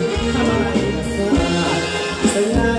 come on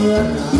คนรักคุณแต่กลับมาเมื่อไหร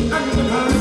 I'm